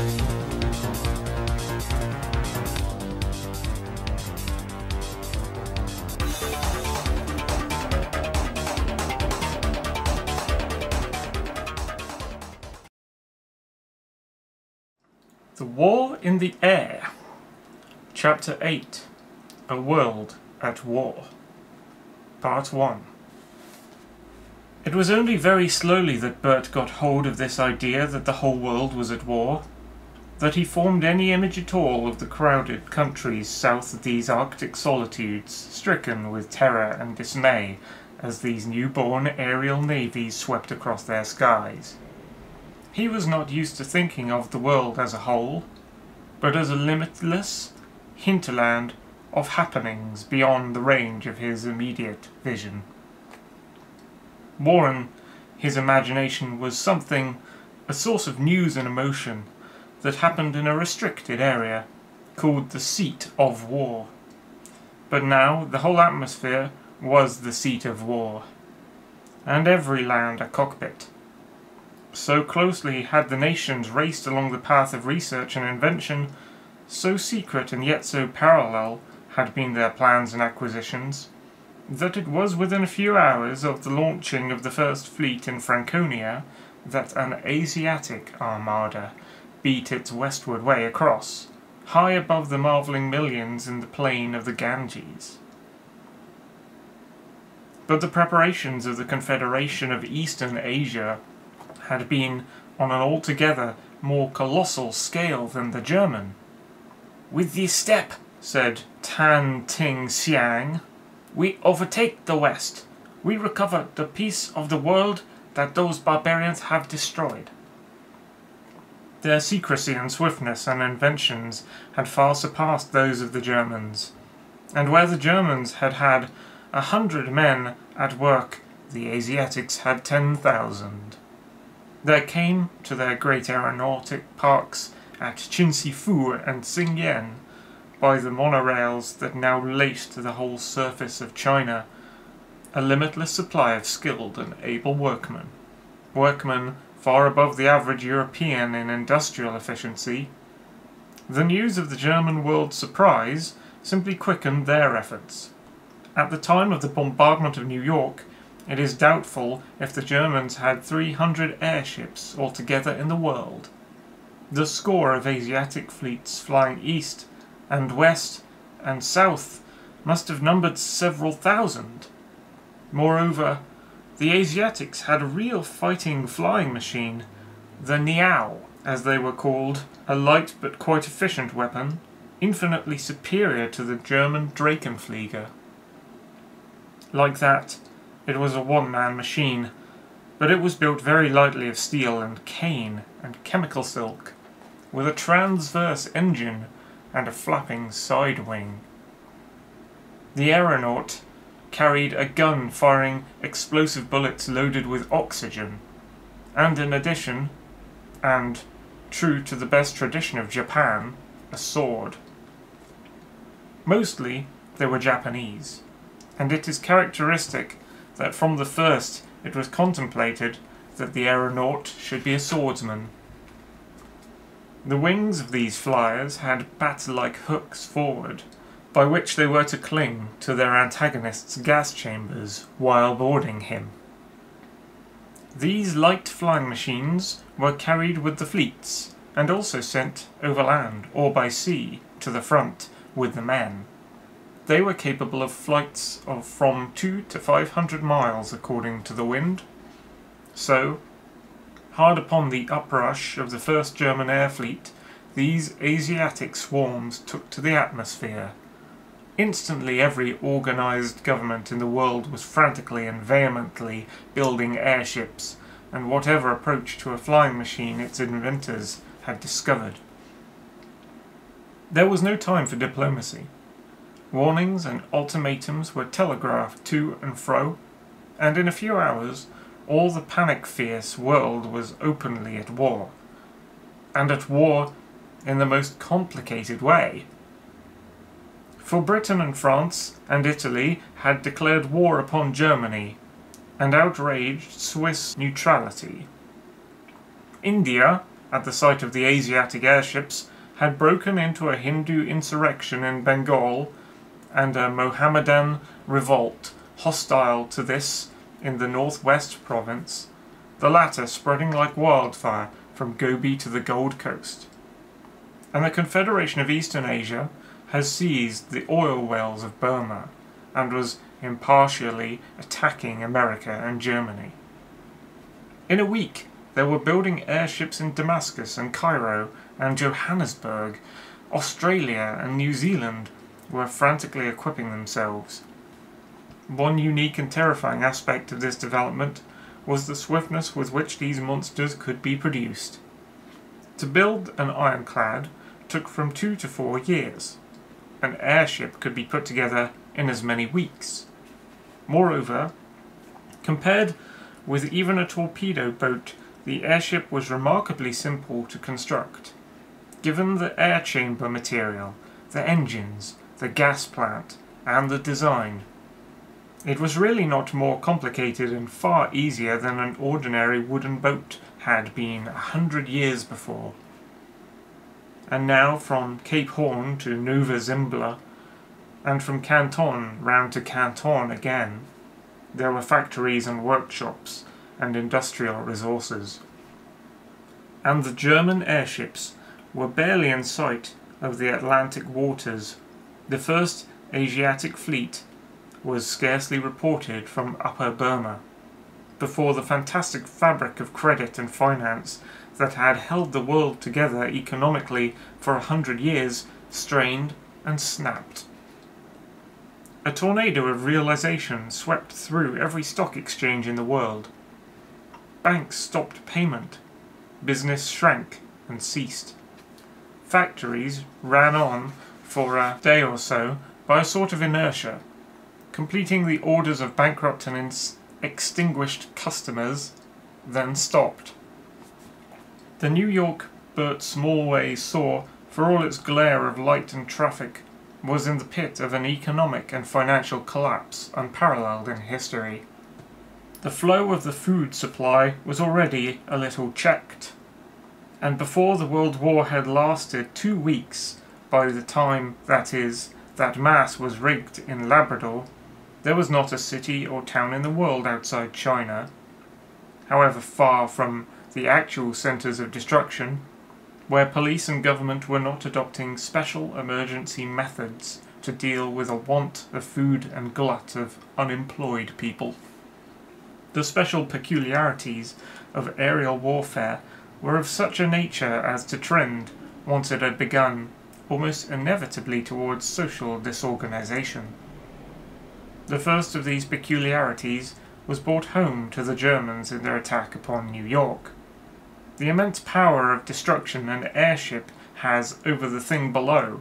The War in the Air Chapter 8 A World at War Part 1 It was only very slowly that Bert got hold of this idea that the whole world was at war, that he formed any image at all of the crowded countries south of these arctic solitudes, stricken with terror and dismay as these newborn aerial navies swept across their skies. He was not used to thinking of the world as a whole, but as a limitless hinterland of happenings beyond the range of his immediate vision. War in, his imagination was something, a source of news and emotion, that happened in a restricted area, called the seat of war. But now the whole atmosphere was the seat of war, and every land a cockpit. So closely had the nations raced along the path of research and invention, so secret and yet so parallel had been their plans and acquisitions, that it was within a few hours of the launching of the first fleet in Franconia that an Asiatic armada beat its westward way across, high above the marvelling millions in the plain of the Ganges. But the preparations of the Confederation of Eastern Asia had been on an altogether more colossal scale than the German. With this step, said Tan Ting Xiang, we overtake the West. We recover the peace of the world that those barbarians have destroyed. Their secrecy and swiftness and inventions had far surpassed those of the Germans, and where the Germans had had a hundred men at work, the Asiatics had ten thousand. There came to their great aeronautic parks at Chinsifu and Xingyan, by the monorails that now laced the whole surface of China, a limitless supply of skilled and able workmen. Workmen far above the average European in industrial efficiency. The news of the German world surprise simply quickened their efforts. At the time of the bombardment of New York, it is doubtful if the Germans had 300 airships altogether in the world. The score of Asiatic fleets flying east and west and south must have numbered several thousand. Moreover, the Asiatics had a real fighting flying machine, the Niao, as they were called, a light but quite efficient weapon, infinitely superior to the German Drachenflieger. Like that, it was a one-man machine, but it was built very lightly of steel and cane and chemical silk, with a transverse engine and a flapping side wing. The aeronaut carried a gun firing explosive bullets loaded with oxygen, and in addition, and true to the best tradition of Japan, a sword. Mostly they were Japanese, and it is characteristic that from the first it was contemplated that the aeronaut should be a swordsman. The wings of these flyers had bat-like hooks forward, by which they were to cling to their antagonist's gas chambers while boarding him. These light flying machines were carried with the fleets, and also sent overland or by sea to the front with the men. They were capable of flights of from two to five hundred miles according to the wind. So, hard upon the uprush of the first German air fleet, these Asiatic swarms took to the atmosphere. Instantly every organized government in the world was frantically and vehemently building airships, and whatever approach to a flying machine its inventors had discovered. There was no time for diplomacy. Warnings and ultimatums were telegraphed to and fro, and in a few hours all the panic-fierce world was openly at war. And at war in the most complicated way. For Britain and France and Italy had declared war upon Germany and outraged Swiss neutrality. India at the sight of the Asiatic airships, had broken into a Hindu insurrection in Bengal and a Mohammedan revolt hostile to this in the northwest province, the latter spreading like wildfire from Gobi to the Gold Coast. And the Confederation of Eastern Asia has seized the oil wells of Burma and was impartially attacking America and Germany. In a week, they were building airships in Damascus and Cairo and Johannesburg. Australia and New Zealand were frantically equipping themselves. One unique and terrifying aspect of this development was the swiftness with which these monsters could be produced. To build an ironclad took from two to four years. An airship could be put together in as many weeks. Moreover, compared with even a torpedo boat, the airship was remarkably simple to construct. Given the air chamber material, the engines, the gas plant, and the design, it was really not more complicated and far easier than an ordinary wooden boat had been a hundred years before. And now from Cape Horn to Nova Zembla, and from Canton round to Canton again, there were factories and workshops and industrial resources. And the German airships were barely in sight of the Atlantic waters. The first Asiatic fleet was scarcely reported from Upper Burma, before the fantastic fabric of credit and finance that had held the world together economically for a hundred years strained and snapped. A tornado of realization swept through every stock exchange in the world. Banks stopped payment. Business shrank and ceased. Factories ran on for a day or so by a sort of inertia completing the orders of bankrupt and extinguished customers, then stopped. The New York Bert Smallways saw, for all its glare of light and traffic, was in the pit of an economic and financial collapse unparalleled in history. The flow of the food supply was already a little checked, and before the World War had lasted two weeks, by the time, that is, that mass was rigged in Labrador, there was not a city or town in the world outside China, however far from the actual centres of destruction, where police and government were not adopting special emergency methods to deal with a want of food and glut of unemployed people. The special peculiarities of aerial warfare were of such a nature as to trend, once it had begun, almost inevitably towards social disorganization. The first of these peculiarities was brought home to the Germans in their attack upon New York. The immense power of destruction an airship has over the thing below,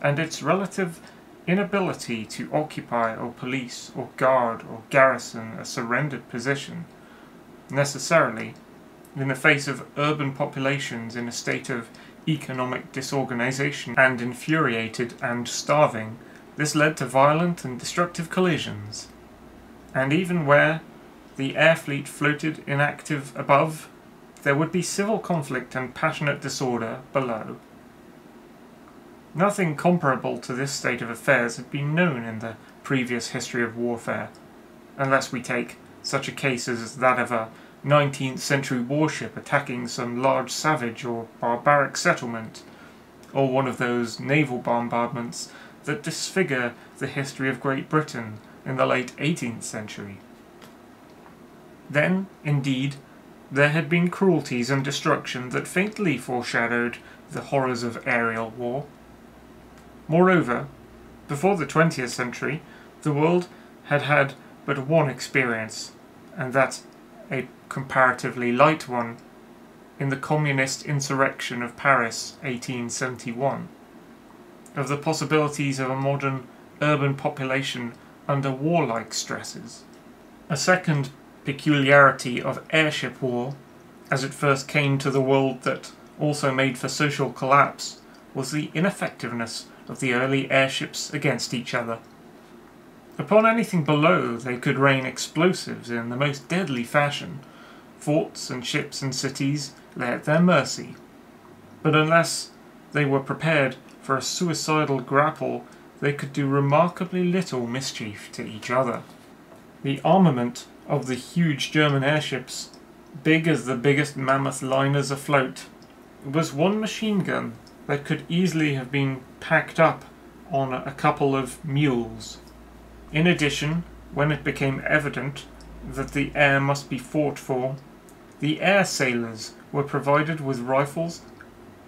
and its relative inability to occupy or police or guard or garrison a surrendered position, necessarily, in the face of urban populations in a state of economic disorganization and infuriated and starving, this led to violent and destructive collisions, and even where the air fleet floated inactive above, there would be civil conflict and passionate disorder below. Nothing comparable to this state of affairs had been known in the previous history of warfare, unless we take such a case as that of a 19th century warship attacking some large savage or barbaric settlement, or one of those naval bombardments that disfigure the history of Great Britain in the late 18th century. Then, indeed, there had been cruelties and destruction that faintly foreshadowed the horrors of aerial war. Moreover, before the 20th century, the world had had but one experience, and that a comparatively light one, in the communist insurrection of Paris 1871 of the possibilities of a modern urban population under warlike stresses. A second peculiarity of airship war, as it first came to the world that also made for social collapse, was the ineffectiveness of the early airships against each other. Upon anything below they could rain explosives in the most deadly fashion, forts and ships and cities lay at their mercy. But unless they were prepared for a suicidal grapple, they could do remarkably little mischief to each other. The armament of the huge German airships, big as the biggest mammoth liners afloat, was one machine gun that could easily have been packed up on a couple of mules. In addition, when it became evident that the air must be fought for, the air sailors were provided with rifles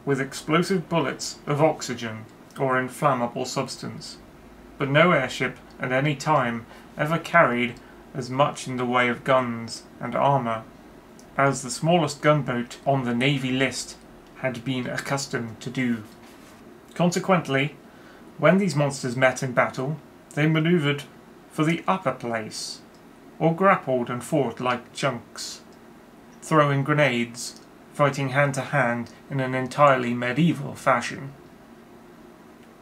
with explosive bullets of oxygen or inflammable substance. But no airship at any time ever carried as much in the way of guns and armour as the smallest gunboat on the Navy list had been accustomed to do. Consequently, when these monsters met in battle, they manoeuvred for the upper place, or grappled and fought like junks throwing grenades, fighting hand to hand in an entirely medieval fashion.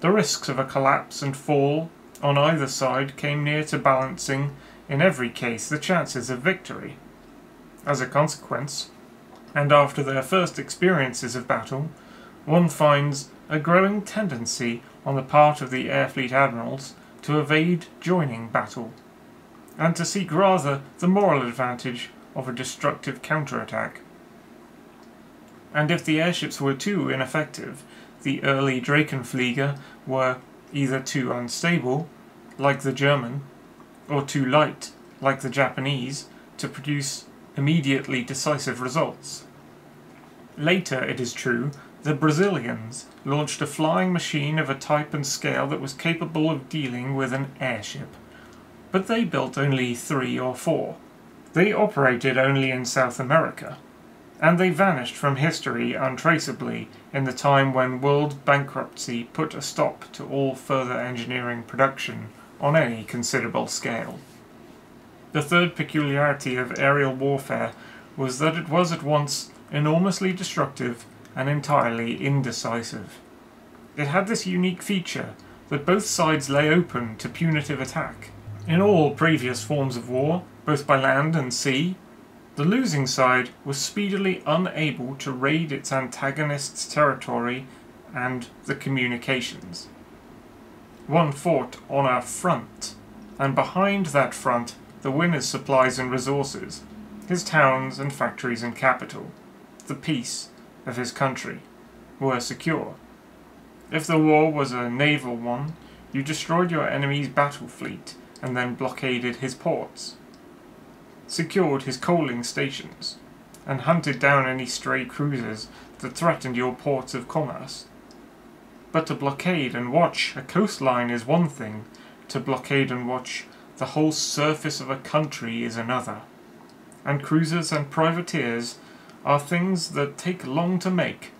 The risks of a collapse and fall on either side came near to balancing, in every case, the chances of victory. As a consequence, and after their first experiences of battle, one finds a growing tendency on the part of the air fleet admirals to evade joining battle, and to seek rather the moral advantage of a destructive counterattack. And if the airships were too ineffective, the early Drachenflieger were either too unstable, like the German, or too light, like the Japanese, to produce immediately decisive results. Later, it is true, the Brazilians launched a flying machine of a type and scale that was capable of dealing with an airship. But they built only three or four, they operated only in South America, and they vanished from history untraceably in the time when world bankruptcy put a stop to all further engineering production on any considerable scale. The third peculiarity of aerial warfare was that it was at once enormously destructive and entirely indecisive. It had this unique feature that both sides lay open to punitive attack. In all previous forms of war, both by land and sea, the losing side was speedily unable to raid its antagonist's territory and the communications. One fought on our front, and behind that front the winner's supplies and resources, his towns and factories and capital, the peace of his country, were secure. If the war was a naval one, you destroyed your enemy's battle fleet and then blockaded his ports secured his coaling stations, and hunted down any stray cruisers that threatened your ports of commerce. But to blockade and watch a coastline is one thing, to blockade and watch the whole surface of a country is another. And cruisers and privateers are things that take long to make,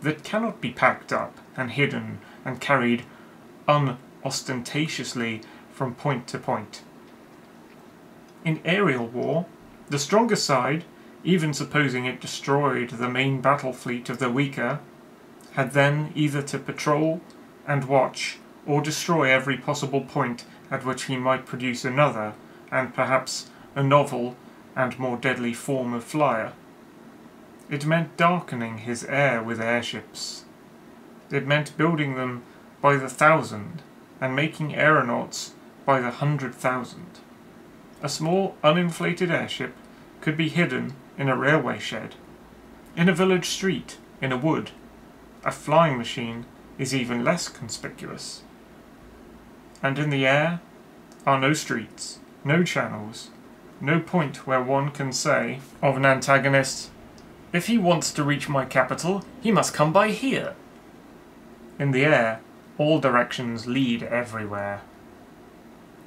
that cannot be packed up and hidden and carried unostentatiously from point to point. In aerial war, the stronger side, even supposing it destroyed the main battle fleet of the weaker, had then either to patrol and watch, or destroy every possible point at which he might produce another, and perhaps a novel and more deadly form of flyer. It meant darkening his air with airships. It meant building them by the thousand, and making aeronauts by the hundred thousand. A small uninflated airship could be hidden in a railway shed, in a village street, in a wood. A flying machine is even less conspicuous. And in the air are no streets, no channels, no point where one can say of an antagonist, if he wants to reach my capital, he must come by here. In the air, all directions lead everywhere.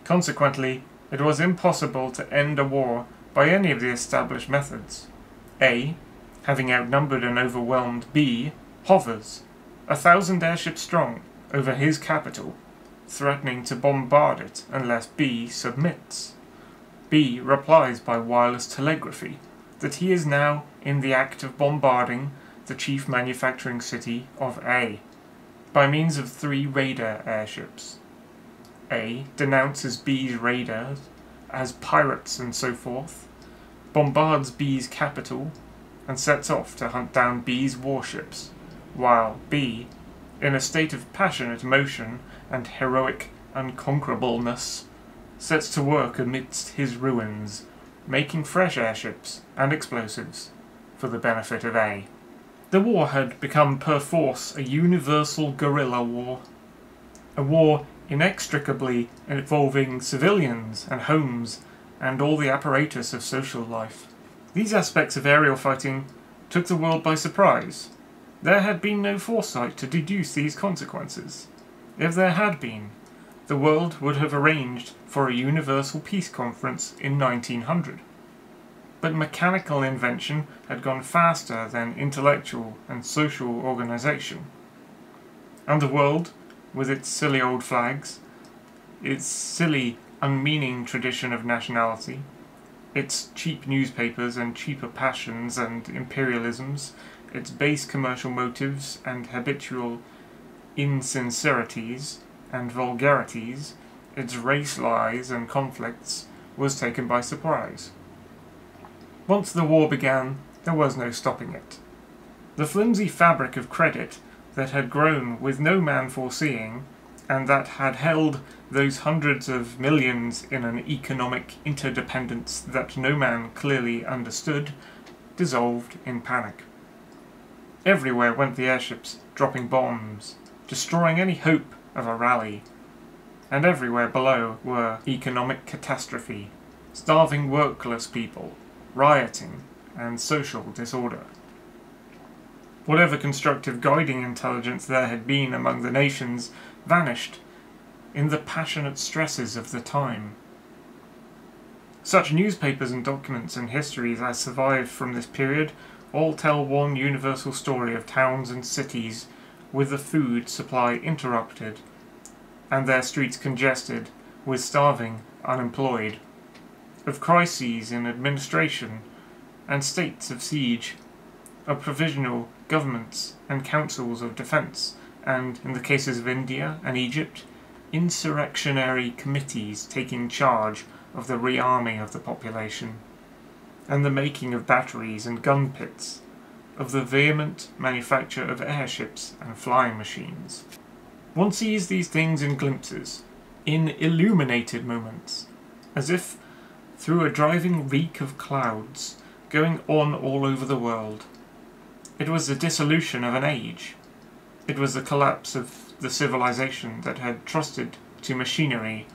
Consequently, it was impossible to end a war by any of the established methods. A, having outnumbered and overwhelmed B, hovers, a thousand airships strong, over his capital, threatening to bombard it unless B submits. B replies by wireless telegraphy that he is now in the act of bombarding the chief manufacturing city of A by means of three raider airships. A denounces B's raiders as pirates and so forth, bombards B's capital and sets off to hunt down B's warships, while B, in a state of passionate emotion and heroic unconquerableness, sets to work amidst his ruins, making fresh airships and explosives for the benefit of A. The war had become perforce a universal guerrilla war, a war inextricably involving civilians and homes and all the apparatus of social life. These aspects of aerial fighting took the world by surprise. There had been no foresight to deduce these consequences. If there had been, the world would have arranged for a universal peace conference in 1900. But mechanical invention had gone faster than intellectual and social organization. And the world, with its silly old flags, its silly, unmeaning tradition of nationality, its cheap newspapers and cheaper passions and imperialisms, its base commercial motives and habitual insincerities and vulgarities, its race lies and conflicts, was taken by surprise. Once the war began, there was no stopping it. The flimsy fabric of credit that had grown with no man foreseeing, and that had held those hundreds of millions in an economic interdependence that no man clearly understood, dissolved in panic. Everywhere went the airships, dropping bombs, destroying any hope of a rally. And everywhere below were economic catastrophe, starving workless people, rioting, and social disorder. Whatever constructive guiding intelligence there had been among the nations vanished in the passionate stresses of the time. Such newspapers and documents and histories as survive from this period all tell one universal story of towns and cities with the food supply interrupted and their streets congested with starving, unemployed, of crises in administration and states of siege, of provisional governments and councils of defence, and, in the cases of India and Egypt, insurrectionary committees taking charge of the rearming of the population, and the making of batteries and gun pits, of the vehement manufacture of airships and flying machines. One sees these things in glimpses, in illuminated moments, as if through a driving reek of clouds going on all over the world. It was the dissolution of an age. It was the collapse of the civilization that had trusted to machinery,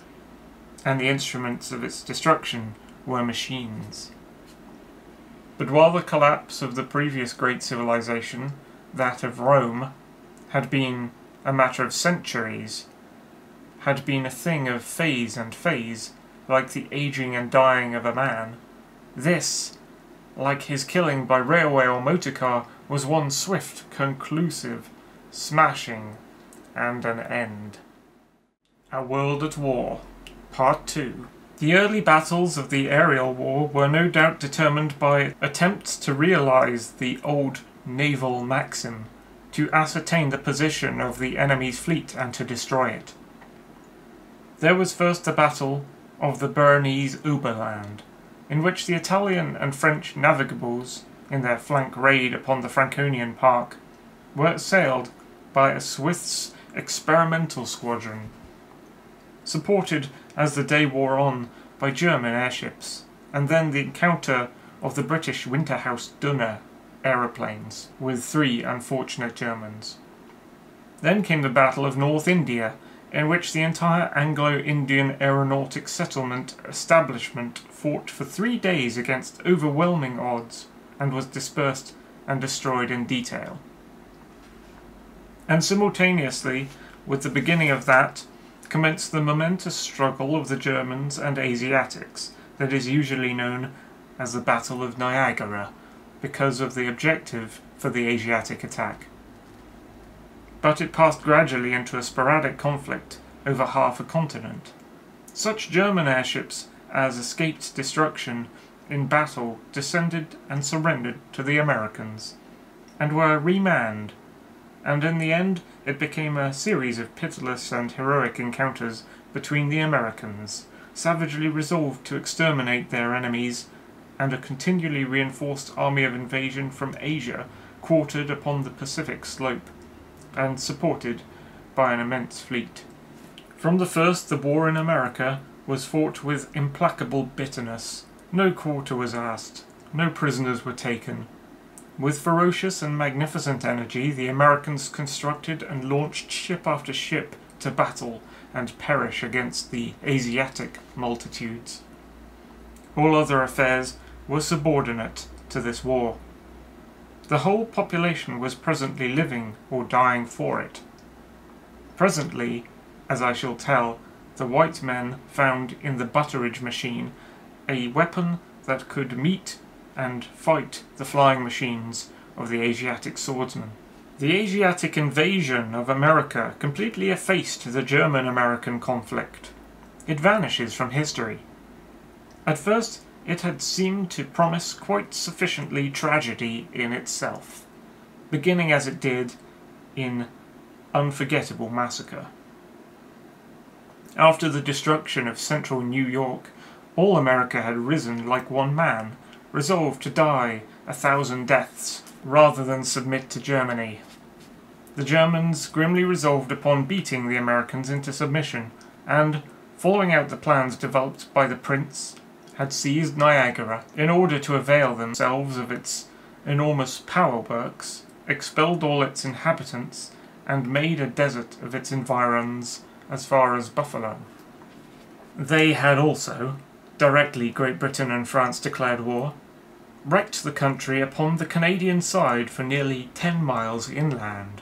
and the instruments of its destruction were machines. But while the collapse of the previous great civilization, that of Rome, had been a matter of centuries, had been a thing of phase and phase, like the aging and dying of a man, this, like his killing by railway or motor car, was one swift, conclusive, smashing, and an end. A World at War, Part 2 The early battles of the aerial war were no doubt determined by attempts to realize the old naval maxim, to ascertain the position of the enemy's fleet and to destroy it. There was first the battle of the Bernese Oberland, in which the Italian and French navigables, in their flank raid upon the Franconian park, were assailed by a Swiss experimental squadron, supported as the day wore on by German airships, and then the encounter of the British Winterhouse Dunne aeroplanes with three unfortunate Germans. Then came the Battle of North India, in which the entire Anglo-Indian aeronautic settlement establishment fought for three days against overwhelming odds and was dispersed and destroyed in detail. And simultaneously, with the beginning of that, commenced the momentous struggle of the Germans and Asiatics that is usually known as the Battle of Niagara because of the objective for the Asiatic attack but it passed gradually into a sporadic conflict over half a continent. Such German airships as escaped destruction in battle descended and surrendered to the Americans, and were remanned, and in the end it became a series of pitiless and heroic encounters between the Americans, savagely resolved to exterminate their enemies and a continually reinforced army of invasion from Asia quartered upon the Pacific slope, and supported by an immense fleet. From the first, the war in America was fought with implacable bitterness. No quarter was asked, no prisoners were taken. With ferocious and magnificent energy, the Americans constructed and launched ship after ship to battle and perish against the Asiatic multitudes. All other affairs were subordinate to this war. The whole population was presently living or dying for it. Presently, as I shall tell, the white men found in the Butteridge machine a weapon that could meet and fight the flying machines of the Asiatic swordsmen. The Asiatic invasion of America completely effaced the German-American conflict. It vanishes from history. At first, it had seemed to promise quite sufficiently tragedy in itself, beginning as it did in unforgettable massacre. After the destruction of central New York, all America had risen like one man, resolved to die a thousand deaths rather than submit to Germany. The Germans grimly resolved upon beating the Americans into submission, and, following out the plans developed by the Prince, had seized Niagara in order to avail themselves of its enormous power works, expelled all its inhabitants, and made a desert of its environs as far as Buffalo. They had also, directly Great Britain and France declared war, wrecked the country upon the Canadian side for nearly ten miles inland.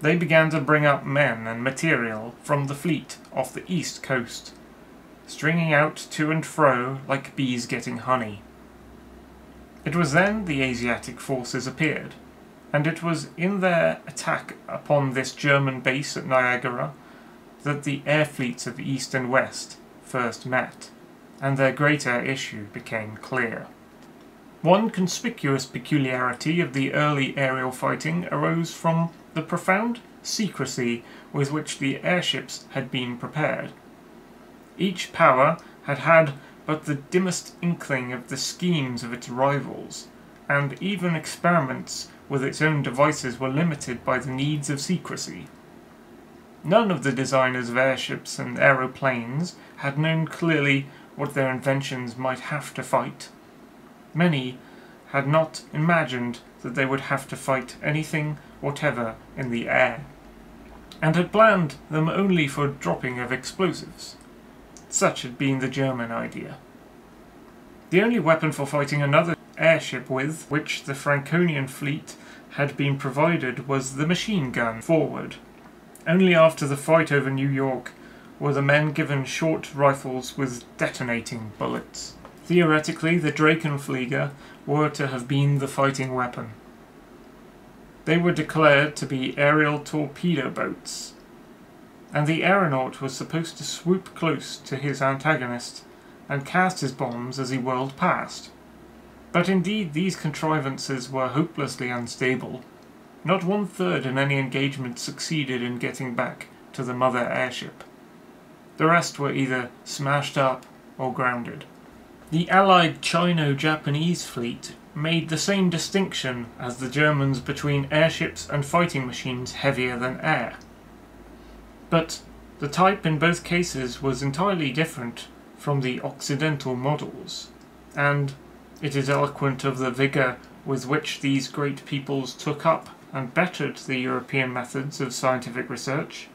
They began to bring up men and material from the fleet off the east coast, stringing out to and fro like bees getting honey. It was then the Asiatic forces appeared, and it was in their attack upon this German base at Niagara that the air fleets of East and West first met, and their greater issue became clear. One conspicuous peculiarity of the early aerial fighting arose from the profound secrecy with which the airships had been prepared. Each power had had but the dimmest inkling of the schemes of its rivals, and even experiments with its own devices were limited by the needs of secrecy. None of the designers of airships and aeroplanes had known clearly what their inventions might have to fight. Many had not imagined that they would have to fight anything whatever in the air, and had planned them only for dropping of explosives. Such had been the German idea. The only weapon for fighting another airship with which the Franconian fleet had been provided was the machine gun forward. Only after the fight over New York were the men given short rifles with detonating bullets. Theoretically, the Drachenflieger were to have been the fighting weapon. They were declared to be aerial torpedo boats, and the aeronaut was supposed to swoop close to his antagonist and cast his bombs as he whirled past. But indeed these contrivances were hopelessly unstable. Not one third in any engagement succeeded in getting back to the mother airship. The rest were either smashed up or grounded. The Allied Chino-Japanese fleet made the same distinction as the Germans between airships and fighting machines heavier than air. But the type in both cases was entirely different from the Occidental models, and it is eloquent of the vigour with which these great peoples took up and bettered the European methods of scientific research.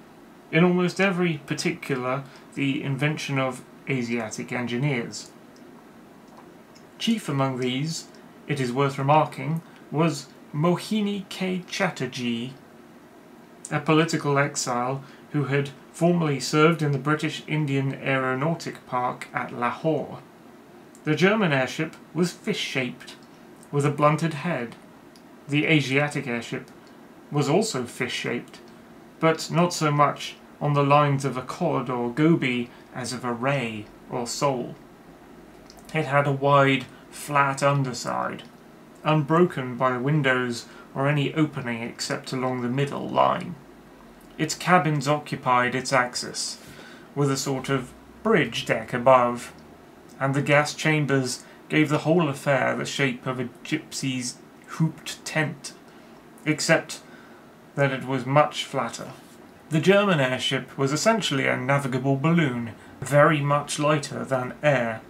In almost every particular, the invention of Asiatic engineers. Chief among these, it is worth remarking, was Mohini K. Chatterjee, a political exile who had formerly served in the British Indian Aeronautic Park at Lahore. The German airship was fish-shaped, with a blunted head. The Asiatic airship was also fish-shaped, but not so much on the lines of a cod or goby as of a ray or sole. It had a wide, flat underside, unbroken by windows or any opening except along the middle line. Its cabins occupied its axis, with a sort of bridge deck above, and the gas chambers gave the whole affair the shape of a gypsy's hooped tent, except that it was much flatter. The German airship was essentially a navigable balloon, very much lighter than air.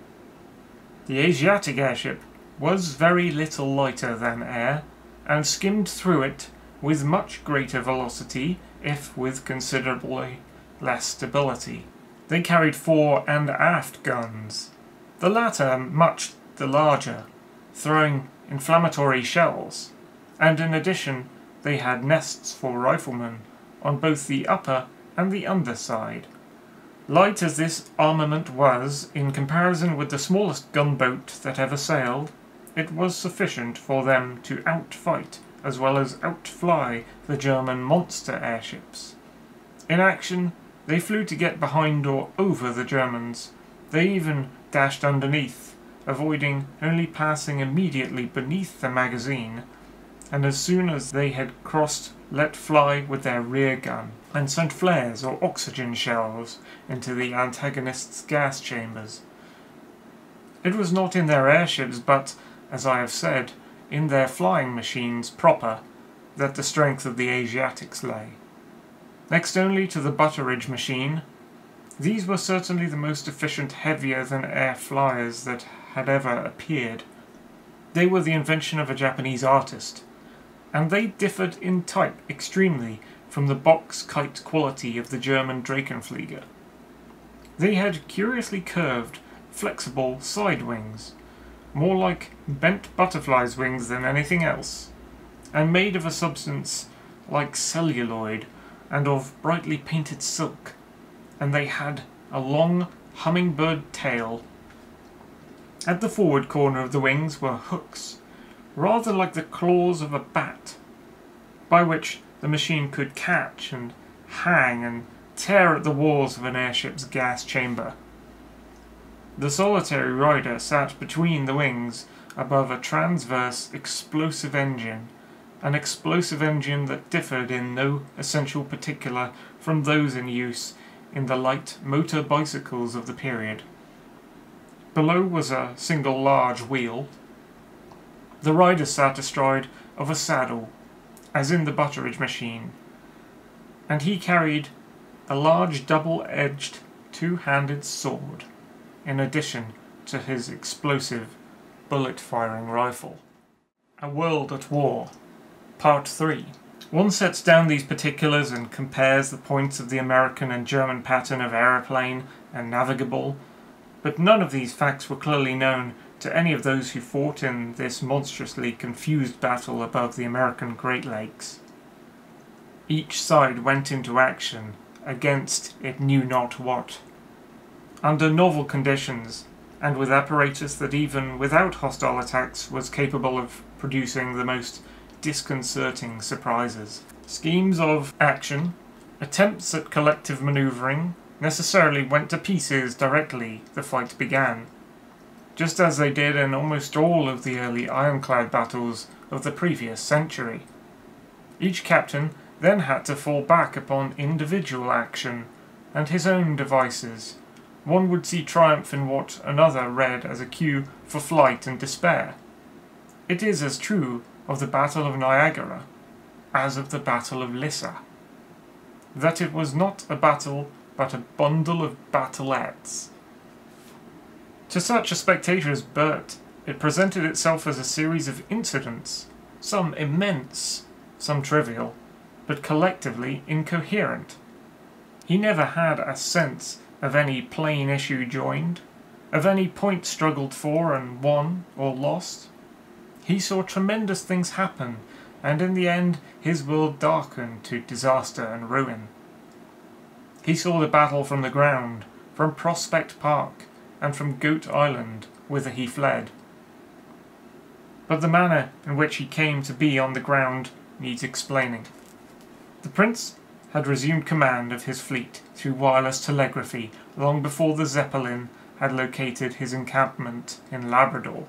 The Asiatic airship was very little lighter than air, and skimmed through it with much greater velocity, if with considerably less stability. They carried fore and aft guns, the latter much the larger, throwing inflammatory shells, and in addition they had nests for riflemen on both the upper and the under side. Light as this armament was, in comparison with the smallest gunboat that ever sailed, it was sufficient for them to outfight as well as outfly the German monster airships. In action, they flew to get behind or over the Germans. They even dashed underneath, avoiding only passing immediately beneath the magazine, and as soon as they had crossed let fly with their rear gun, and sent flares or oxygen shells into the antagonist's gas chambers. It was not in their airships, but, as I have said, in their flying machines proper, that the strength of the Asiatics lay. Next only to the Butteridge machine, these were certainly the most efficient heavier than air flyers that had ever appeared. They were the invention of a Japanese artist, and they differed in type extremely from the box kite quality of the German Drachenflieger. They had curiously curved, flexible side wings, more like bent butterfly's wings than anything else, and made of a substance like celluloid and of brightly painted silk, and they had a long hummingbird tail. At the forward corner of the wings were hooks, rather like the claws of a bat, by which the machine could catch and hang and tear at the walls of an airship's gas chamber. The solitary rider sat between the wings above a transverse explosive engine, an explosive engine that differed in no essential particular from those in use in the light motor bicycles of the period. Below was a single large wheel. The rider sat astride of a saddle, as in the Butteridge machine, and he carried a large double-edged two-handed sword in addition to his explosive bullet-firing rifle. A World at War Part 3 One sets down these particulars and compares the points of the American and German pattern of aeroplane and navigable, but none of these facts were clearly known to any of those who fought in this monstrously confused battle above the American Great Lakes. Each side went into action against it knew not what under novel conditions, and with apparatus that even without hostile attacks was capable of producing the most disconcerting surprises. Schemes of action, attempts at collective manoeuvring, necessarily went to pieces directly the fight began, just as they did in almost all of the early ironclad battles of the previous century. Each captain then had to fall back upon individual action and his own devices one would see triumph in what another read as a cue for flight and despair. It is as true of the Battle of Niagara as of the Battle of Lissa. That it was not a battle, but a bundle of battleettes. To such a spectator as Bert, it presented itself as a series of incidents, some immense, some trivial, but collectively incoherent. He never had a sense of any plain issue joined, of any point struggled for and won or lost. He saw tremendous things happen, and in the end his world darkened to disaster and ruin. He saw the battle from the ground, from Prospect Park, and from Goat Island, whither he fled. But the manner in which he came to be on the ground needs explaining. The prince had resumed command of his fleet through wireless telegraphy long before the Zeppelin had located his encampment in Labrador.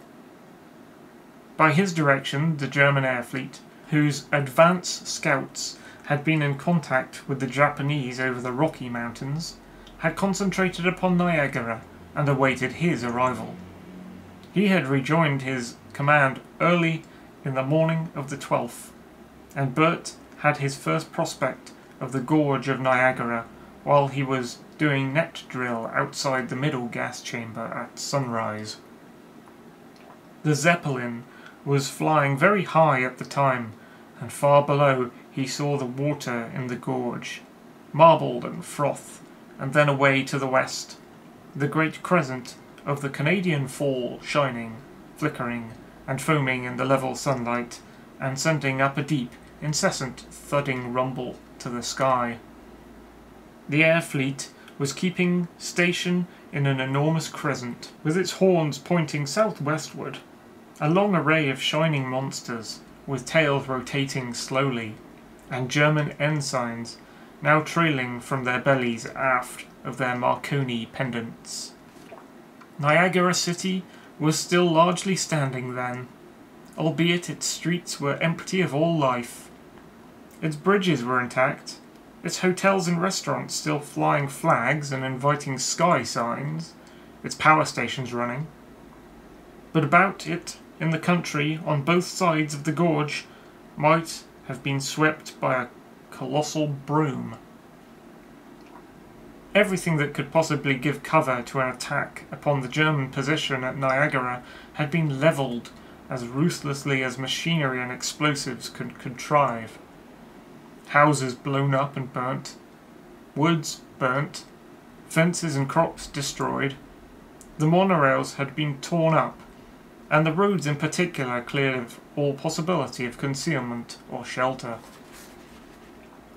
By his direction, the German air fleet, whose advance scouts had been in contact with the Japanese over the Rocky Mountains, had concentrated upon Niagara and awaited his arrival. He had rejoined his command early in the morning of the 12th, and Bert had his first prospect of the gorge of Niagara while he was doing net drill outside the middle gas chamber at sunrise. The Zeppelin was flying very high at the time, and far below he saw the water in the gorge, marbled and froth, and then away to the west, the great crescent of the Canadian Fall shining, flickering, and foaming in the level sunlight, and sending up a deep, incessant thudding rumble to the sky. The air fleet was keeping station in an enormous crescent, with its horns pointing southwestward, a long array of shining monsters, with tails rotating slowly, and German ensigns now trailing from their bellies aft of their Marconi pendants. Niagara City was still largely standing then, albeit its streets were empty of all life. Its bridges were intact, its hotels and restaurants still flying flags and inviting sky signs, its power stations running. But about it, in the country, on both sides of the gorge, might have been swept by a colossal broom. Everything that could possibly give cover to an attack upon the German position at Niagara had been levelled as ruthlessly as machinery and explosives could contrive. Houses blown up and burnt, woods burnt, fences and crops destroyed. The monorails had been torn up, and the roads in particular cleared of all possibility of concealment or shelter.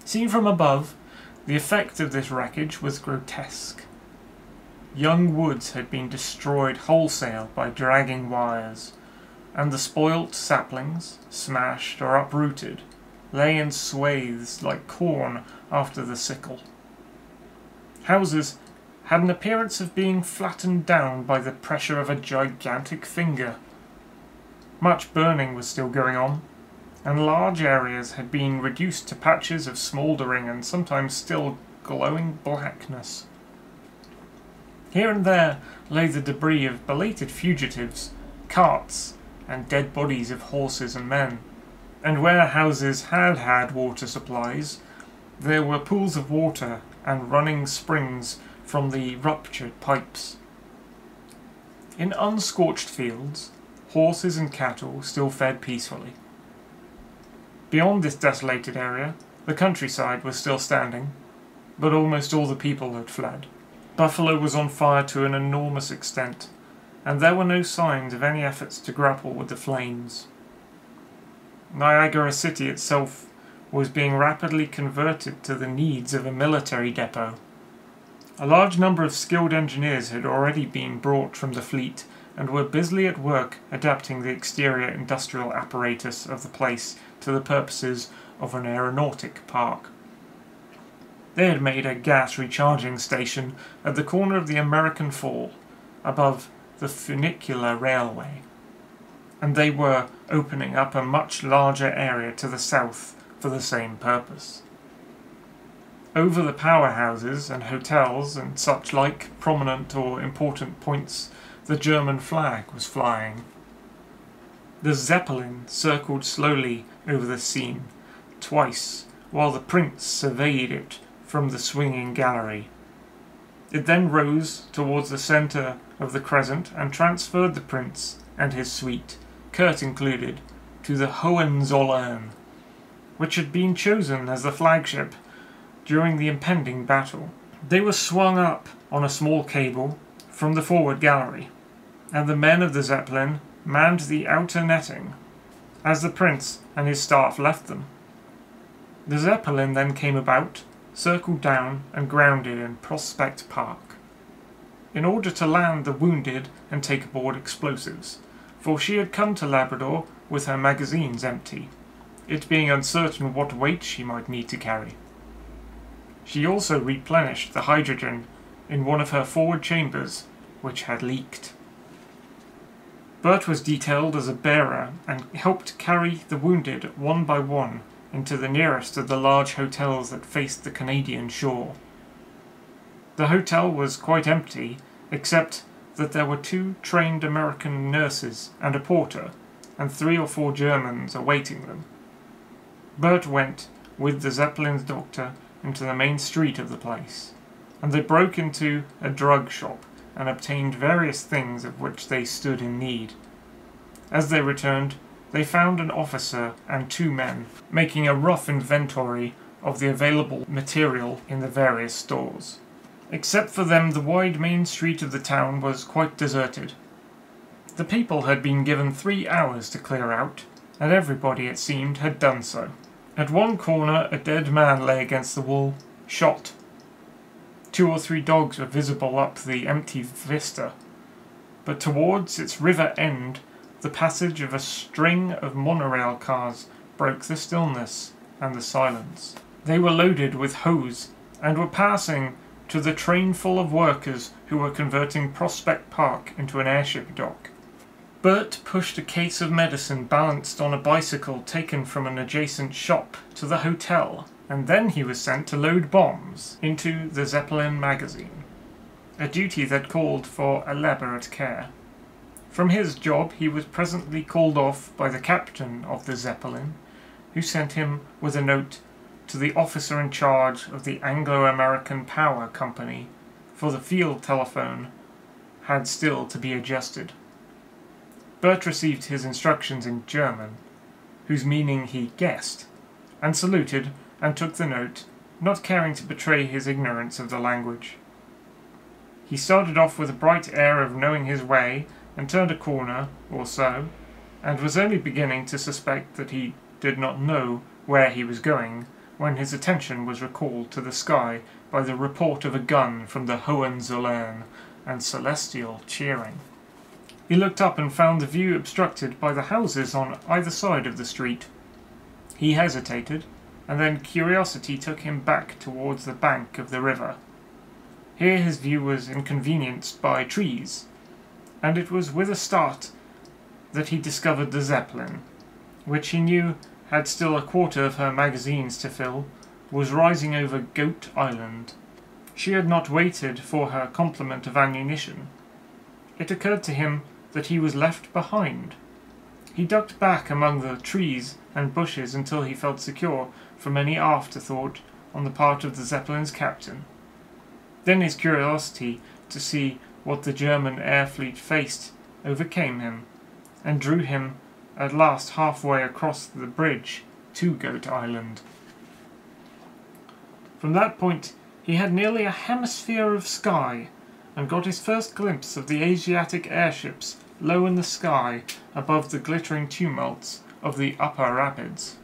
Seen from above, the effect of this wreckage was grotesque. Young woods had been destroyed wholesale by dragging wires, and the spoilt saplings, smashed or uprooted, lay in swathes like corn after the sickle. Houses had an appearance of being flattened down by the pressure of a gigantic finger. Much burning was still going on, and large areas had been reduced to patches of smouldering and sometimes still glowing blackness. Here and there lay the debris of belated fugitives, carts, and dead bodies of horses and men, and where houses had had water supplies, there were pools of water and running springs from the ruptured pipes. In unscorched fields, horses and cattle still fed peacefully. Beyond this desolated area, the countryside was still standing, but almost all the people had fled. Buffalo was on fire to an enormous extent, and there were no signs of any efforts to grapple with the flames. Niagara City itself was being rapidly converted to the needs of a military depot. A large number of skilled engineers had already been brought from the fleet and were busily at work adapting the exterior industrial apparatus of the place to the purposes of an aeronautic park. They had made a gas recharging station at the corner of the American Fall, above the funicular railway, and they were opening up a much larger area to the south for the same purpose. Over the powerhouses and hotels and such like prominent or important points the German flag was flying. The Zeppelin circled slowly over the scene, twice, while the prince surveyed it from the swinging gallery. It then rose towards the centre of the crescent and transferred the prince and his suite, Kurt included, to the Hohenzollern, which had been chosen as the flagship during the impending battle. They were swung up on a small cable from the forward gallery, and the men of the Zeppelin manned the outer netting as the prince and his staff left them. The Zeppelin then came about, circled down, and grounded in Prospect Park in order to land the wounded and take aboard explosives, for she had come to Labrador with her magazines empty, it being uncertain what weight she might need to carry. She also replenished the hydrogen in one of her forward chambers, which had leaked. Bert was detailed as a bearer and helped carry the wounded one by one into the nearest of the large hotels that faced the Canadian shore. The hotel was quite empty, except that there were two trained American nurses and a porter, and three or four Germans awaiting them. Bert went with the Zeppelin's doctor into the main street of the place, and they broke into a drug shop and obtained various things of which they stood in need. As they returned, they found an officer and two men making a rough inventory of the available material in the various stores. Except for them, the wide main street of the town was quite deserted. The people had been given three hours to clear out, and everybody, it seemed, had done so. At one corner, a dead man lay against the wall, shot. Two or three dogs were visible up the empty vista, but towards its river end, the passage of a string of monorail cars broke the stillness and the silence. They were loaded with hose and were passing to the train full of workers who were converting Prospect Park into an airship dock. Bert pushed a case of medicine balanced on a bicycle taken from an adjacent shop to the hotel, and then he was sent to load bombs into the Zeppelin magazine, a duty that called for elaborate care. From his job he was presently called off by the captain of the Zeppelin, who sent him with a note to the officer in charge of the Anglo-American Power Company, for the field telephone had still to be adjusted. Bert received his instructions in German, whose meaning he guessed, and saluted and took the note, not caring to betray his ignorance of the language. He started off with a bright air of knowing his way and turned a corner or so, and was only beginning to suspect that he did not know where he was going when his attention was recalled to the sky by the report of a gun from the Hohenzollern and celestial cheering. He looked up and found the view obstructed by the houses on either side of the street. He hesitated, and then curiosity took him back towards the bank of the river. Here his view was inconvenienced by trees, and it was with a start that he discovered the Zeppelin, which he knew had still a quarter of her magazines to fill, was rising over Goat Island. She had not waited for her complement of ammunition. It occurred to him that he was left behind. He ducked back among the trees and bushes until he felt secure from any afterthought on the part of the Zeppelin's captain. Then his curiosity to see what the German air fleet faced overcame him, and drew him at last halfway across the bridge to Goat Island. From that point he had nearly a hemisphere of sky, and got his first glimpse of the Asiatic airships low in the sky above the glittering tumults of the upper rapids.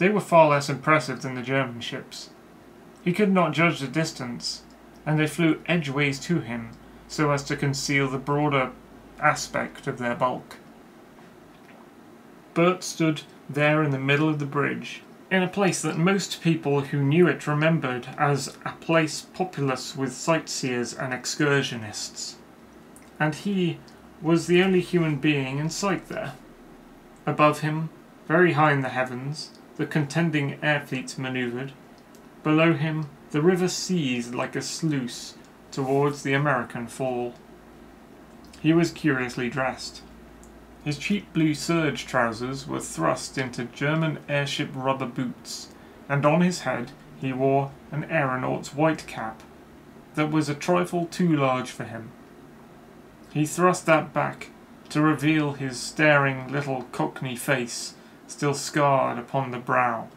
They were far less impressive than the German ships. He could not judge the distance, and they flew edgeways to him so as to conceal the broader aspect of their bulk. Bert stood there in the middle of the bridge, in a place that most people who knew it remembered as a place populous with sightseers and excursionists. And he was the only human being in sight there. Above him, very high in the heavens, the contending air fleets manoeuvred. Below him, the river seethed like a sluice towards the American fall. He was curiously dressed. His cheap blue serge trousers were thrust into German airship rubber boots, and on his head he wore an aeronaut's white cap that was a trifle too large for him. He thrust that back to reveal his staring little cockney face, still scarred upon the brow.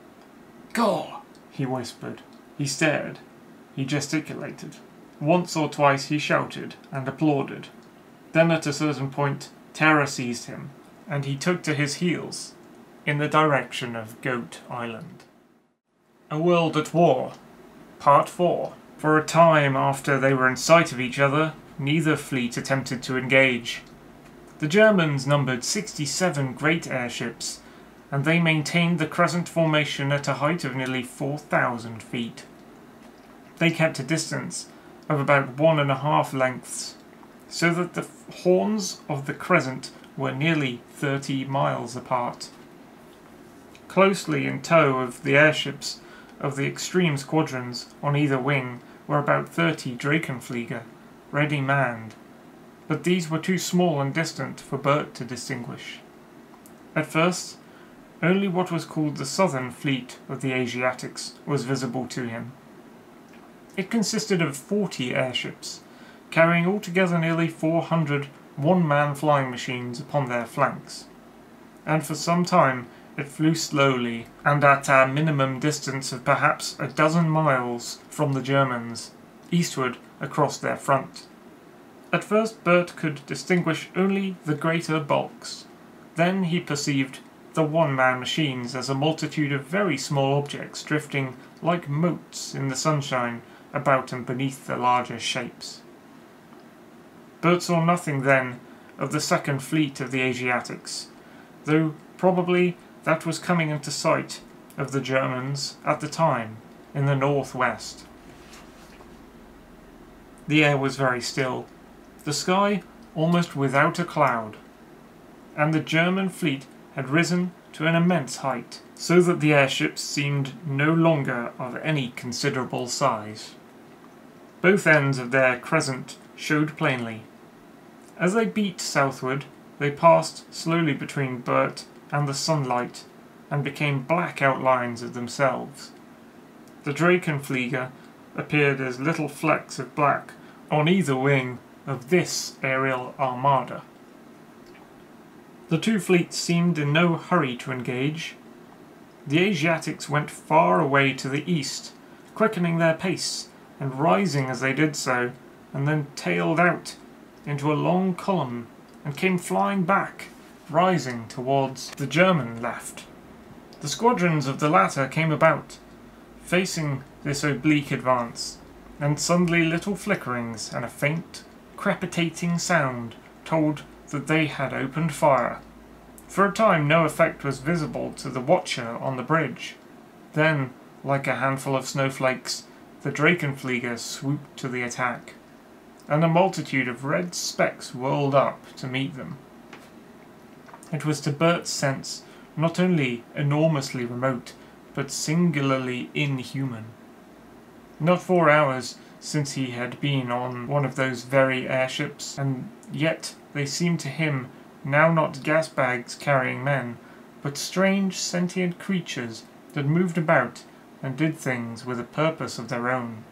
Gaw! he whispered. He stared. He gesticulated. Once or twice he shouted and applauded. Then at a certain point Terror seized him, and he took to his heels in the direction of Goat Island. A World at War, Part 4. For a time after they were in sight of each other, neither fleet attempted to engage. The Germans numbered 67 great airships, and they maintained the crescent formation at a height of nearly 4,000 feet. They kept a distance of about one and a half lengths so that the horns of the crescent were nearly 30 miles apart. Closely in tow of the airships of the extreme squadrons on either wing were about 30 Drachenflieger, ready manned but these were too small and distant for Bert to distinguish. At first, only what was called the Southern Fleet of the Asiatics was visible to him. It consisted of 40 airships, carrying altogether nearly 400 one-man flying machines upon their flanks. And for some time it flew slowly, and at a minimum distance of perhaps a dozen miles from the Germans, eastward across their front. At first Bert could distinguish only the greater bulks. Then he perceived the one-man machines as a multitude of very small objects drifting like motes in the sunshine about and beneath the larger shapes. Bert saw nothing then of the second fleet of the Asiatics, though probably that was coming into sight of the Germans at the time in the northwest. The air was very still, the sky almost without a cloud, and the German fleet had risen to an immense height, so that the airships seemed no longer of any considerable size. Both ends of their crescent showed plainly. As they beat southward, they passed slowly between Bert and the sunlight, and became black outlines of themselves. The Drachenflieger appeared as little flecks of black on either wing of this aerial armada. The two fleets seemed in no hurry to engage. The Asiatics went far away to the east, quickening their pace and rising as they did so, and then tailed out into a long column and came flying back, rising towards the German left. The squadrons of the latter came about, facing this oblique advance, and suddenly little flickerings and a faint, crepitating sound told that they had opened fire. For a time no effect was visible to the watcher on the bridge. Then, like a handful of snowflakes, the Drachenflieger swooped to the attack, and a multitude of red specks whirled up to meet them. It was to Bert's sense not only enormously remote, but singularly inhuman. Not four hours since he had been on one of those very airships, and yet they seemed to him now not gas bags carrying men, but strange sentient creatures that moved about and did things with a purpose of their own.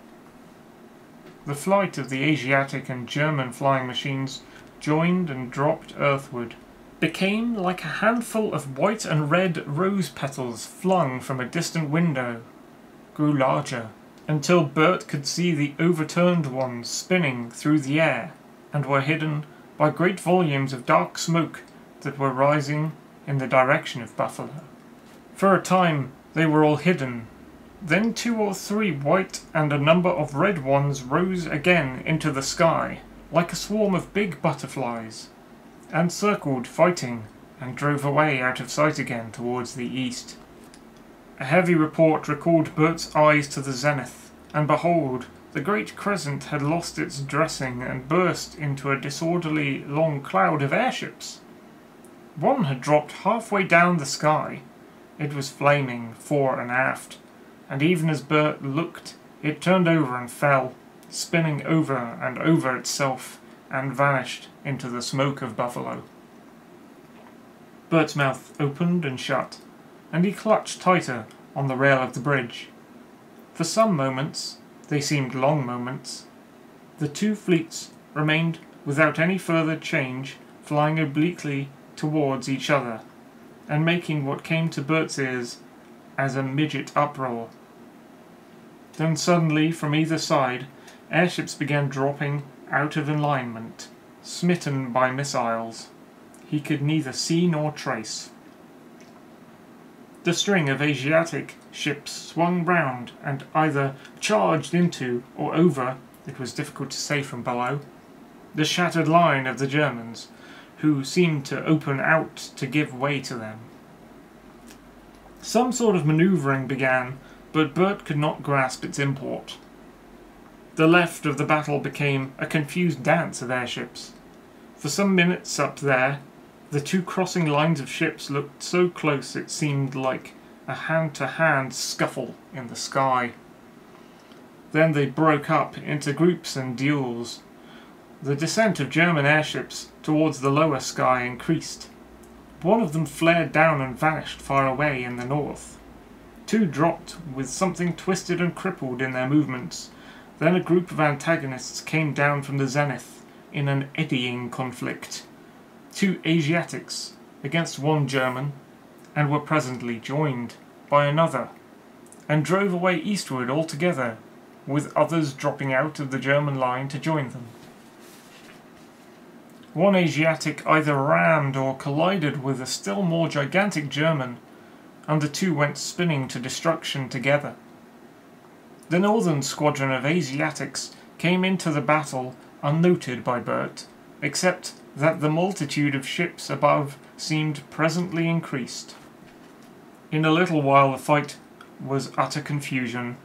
The flight of the Asiatic and German flying machines joined and dropped earthward, became like a handful of white and red rose petals flung from a distant window, grew larger, until Bert could see the overturned ones spinning through the air, and were hidden by great volumes of dark smoke that were rising in the direction of Buffalo. For a time they were all hidden. Then two or three white and a number of red ones rose again into the sky, like a swarm of big butterflies, and circled fighting and drove away out of sight again towards the east. A heavy report recalled Bert's eyes to the zenith, and behold, the great crescent had lost its dressing and burst into a disorderly long cloud of airships. One had dropped halfway down the sky. It was flaming fore and aft, and even as Bert looked, it turned over and fell, spinning over and over itself, and vanished into the smoke of Buffalo. Bert's mouth opened and shut, and he clutched tighter on the rail of the bridge. For some moments they seemed long moments. The two fleets remained without any further change, flying obliquely towards each other, and making what came to Bert's ears as a midget uproar. Then suddenly, from either side, airships began dropping out of alignment, smitten by missiles. He could neither see nor trace. The string of Asiatic ships swung round and either charged into or over, it was difficult to say from below, the shattered line of the Germans, who seemed to open out to give way to them. Some sort of manoeuvring began, but Bert could not grasp its import. The left of the battle became a confused dance of airships. For some minutes up there, the two crossing lines of ships looked so close it seemed like a hand-to-hand scuffle in the sky. Then they broke up into groups and duels. The descent of German airships towards the lower sky increased. One of them flared down and vanished far away in the north. Two dropped with something twisted and crippled in their movements. Then a group of antagonists came down from the zenith in an eddying conflict. Two Asiatics against one German, and were presently joined by another, and drove away eastward altogether, with others dropping out of the German line to join them. One Asiatic either rammed or collided with a still more gigantic German, and the two went spinning to destruction together. The northern squadron of Asiatics came into the battle unnoted by Bert, except that the multitude of ships above seemed presently increased. In a little while the fight was utter confusion,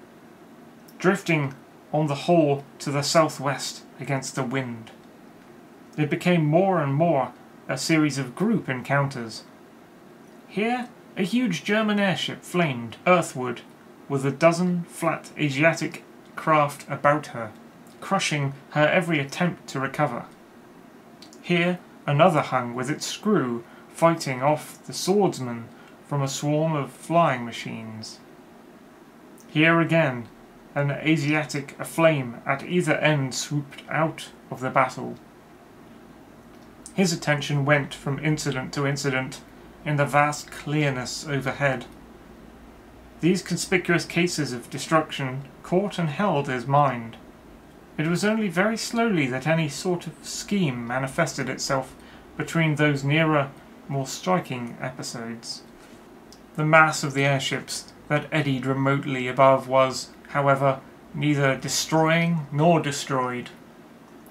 drifting on the whole to the southwest against the wind. It became more and more a series of group encounters. Here, a huge German airship flamed earthward with a dozen flat Asiatic craft about her, crushing her every attempt to recover. Here, another hung with its screw, fighting off the swordsman from a swarm of flying machines. Here again, an Asiatic aflame at either end swooped out of the battle, his attention went from incident to incident in the vast clearness overhead. These conspicuous cases of destruction caught and held his mind. It was only very slowly that any sort of scheme manifested itself between those nearer, more striking episodes. The mass of the airships that eddied remotely above was, however, neither destroying nor destroyed.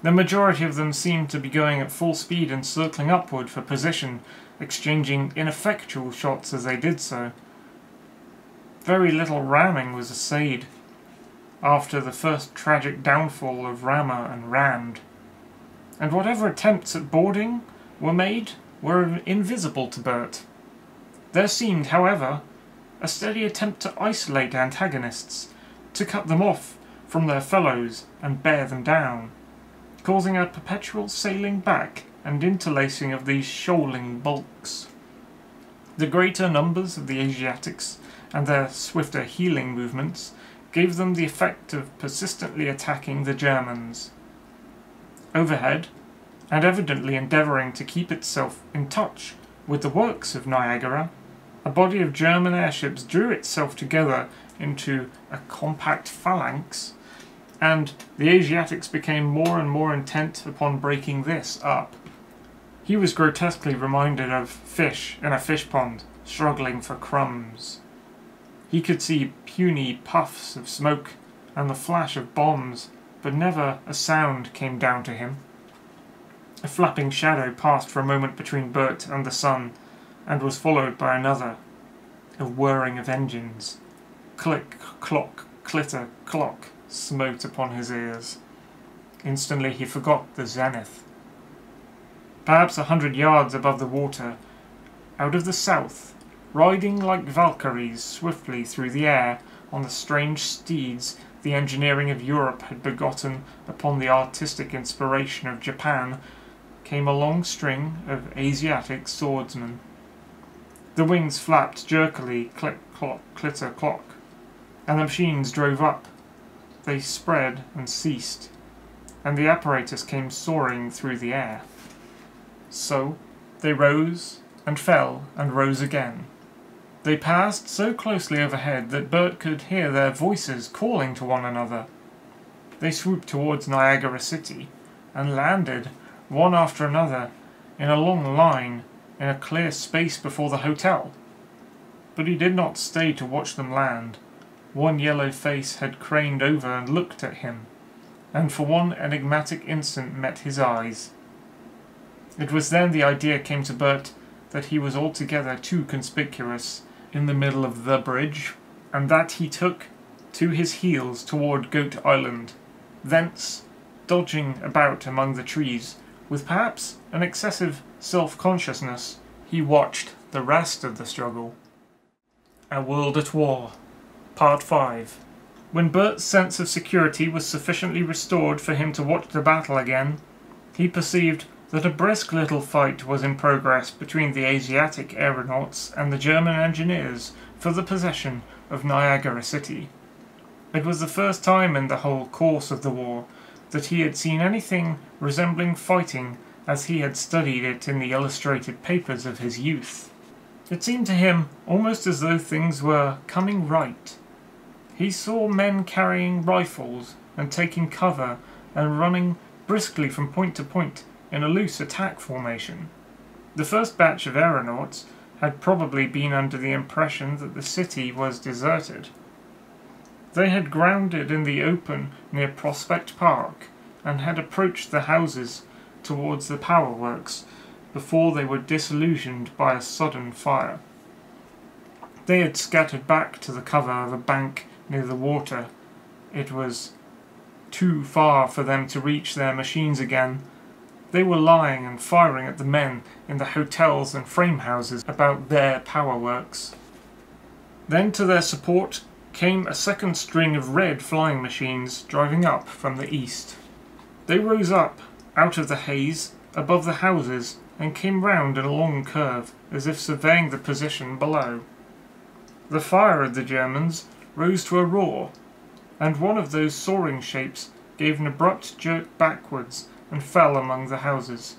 The majority of them seemed to be going at full speed and circling upward for position, exchanging ineffectual shots as they did so. Very little ramming was essayed after the first tragic downfall of Rama and Rand, and whatever attempts at boarding were made were invisible to Bert. There seemed, however, a steady attempt to isolate antagonists, to cut them off from their fellows and bear them down causing a perpetual sailing back and interlacing of these shoaling bulks. The greater numbers of the Asiatics and their swifter healing movements gave them the effect of persistently attacking the Germans. Overhead, and evidently endeavouring to keep itself in touch with the works of Niagara, a body of German airships drew itself together into a compact phalanx and the Asiatics became more and more intent upon breaking this up. He was grotesquely reminded of fish in a fish pond, struggling for crumbs. He could see puny puffs of smoke and the flash of bombs, but never a sound came down to him. A flapping shadow passed for a moment between Bert and the sun, and was followed by another, a whirring of engines. Click, clock, clitter, clock smote upon his ears. Instantly he forgot the zenith. Perhaps a hundred yards above the water, out of the south, riding like Valkyries swiftly through the air on the strange steeds the engineering of Europe had begotten upon the artistic inspiration of Japan, came a long string of Asiatic swordsmen. The wings flapped jerkily, click, clock, clitter, clock, and the machines drove up, they spread and ceased, and the apparatus came soaring through the air. So they rose and fell and rose again. They passed so closely overhead that Bert could hear their voices calling to one another. They swooped towards Niagara City and landed, one after another, in a long line in a clear space before the hotel. But he did not stay to watch them land. One yellow face had craned over and looked at him, and for one enigmatic instant met his eyes. It was then the idea came to Bert that he was altogether too conspicuous in the middle of the bridge, and that he took to his heels toward Goat Island. Thence, dodging about among the trees, with perhaps an excessive self-consciousness, he watched the rest of the struggle. A world at war. Part 5 When Bert's sense of security was sufficiently restored for him to watch the battle again, he perceived that a brisk little fight was in progress between the Asiatic aeronauts and the German engineers for the possession of Niagara City. It was the first time in the whole course of the war that he had seen anything resembling fighting as he had studied it in the illustrated papers of his youth. It seemed to him almost as though things were coming right. He saw men carrying rifles and taking cover and running briskly from point to point in a loose attack formation. The first batch of aeronauts had probably been under the impression that the city was deserted. They had grounded in the open near Prospect Park and had approached the houses towards the power works before they were disillusioned by a sudden fire. They had scattered back to the cover of a bank near the water. It was too far for them to reach their machines again. They were lying and firing at the men in the hotels and frame houses about their power works. Then to their support came a second string of red flying machines driving up from the east. They rose up out of the haze above the houses and came round in a long curve as if surveying the position below. The fire of the Germans rose to a roar, and one of those soaring shapes gave an abrupt jerk backwards and fell among the houses.